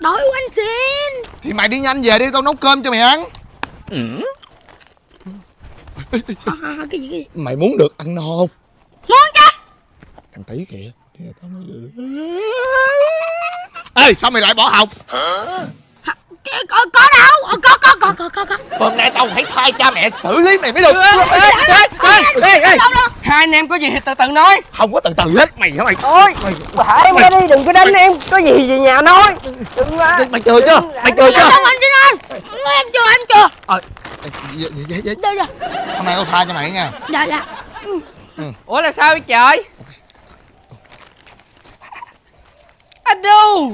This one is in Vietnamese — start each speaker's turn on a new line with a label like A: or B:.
A: Đội của anh xin
B: Thì mày đi nhanh về đi tao nấu cơm cho mày ăn
A: à, à, Cái gì cái gì
B: Mày muốn được ăn no không
A: Muốn chứ
B: Thằng tí kìa tao mới- Ê sao mày lại bỏ học
A: Có, có đâu Ờ, Có có có có có có
B: Hôm nay tao phải thay cha mẹ xử lý mày mới được
C: ê ê ê ê hai anh em có gì thì từ từ nói.
B: Không có từ từ hết. Mày hả mày?
C: Thôi thả em ra đi đừng có đánh em. Có gì về nhà nói. Đừng qua
B: Mày cười chưa? Mày cười chưa?
A: Không? Anh xin ơi Em chưa em chưa
B: Ờ, vậy, vậy, vậy, Hôm nay tao tha cho mày nha.
A: Dạ dạ.
C: Ủa là sao vậy trời? Anh đâu